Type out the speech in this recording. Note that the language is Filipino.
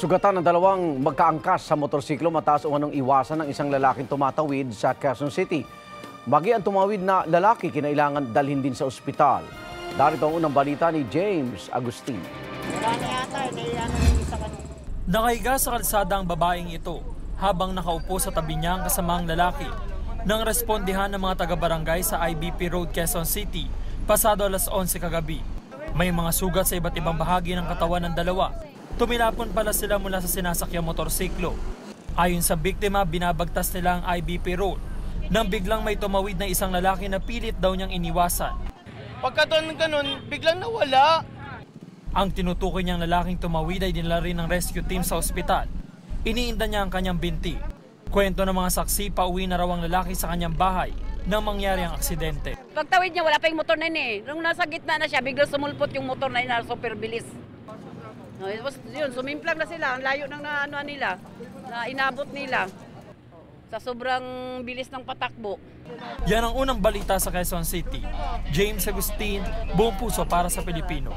Sugatan ng dalawang magkaangkas sa motorsiklo mataas umanong iwasan ng isang lalaking tumatawid sa Quezon City. Magi ang tumawid na lalaki kinailangan dalhin din sa ospital. Darito ang unang balita ni James Agustin. Nakahiga sa kalsada ang babaeng ito habang nakaupo sa tabi niya ang kasamang lalaki nang respondihan ng mga taga-barangay sa IBP Road, Quezon City pasado alas 11 kagabi. May mga sugat sa iba't ibang bahagi ng katawan ng dalawa. Tumilapon pala sila mula sa sinasakyang motorsiklo. Ayon sa biktima, binabagtas nila ang IBP Road nang biglang may tumawid na isang lalaki na pilit daw niyang iniwasan. Pagka doon ganun, biglang nawala. Ang tinutukoy niyang lalaking tumawid ay dinala rin ng rescue team sa ospital. Iniinda niya ang kanyang binti. Kwento ng mga saksi, pauwi na raw ang lalaki sa kanyang bahay nang mangyari ang aksidente. Pagtawid niya, wala pa yung motor na yun eh. Nung nasa gitna na siya, biglang sumulpot yung motor na yun na super bilis. No, tapos yun, sumimplang na sila. Ang layo ng na, ano, nila, na inabot nila. Sa sobrang bilis ng patakbo. Yan ang unang balita sa Quezon City. James Agustin, buong puso para sa Pilipino.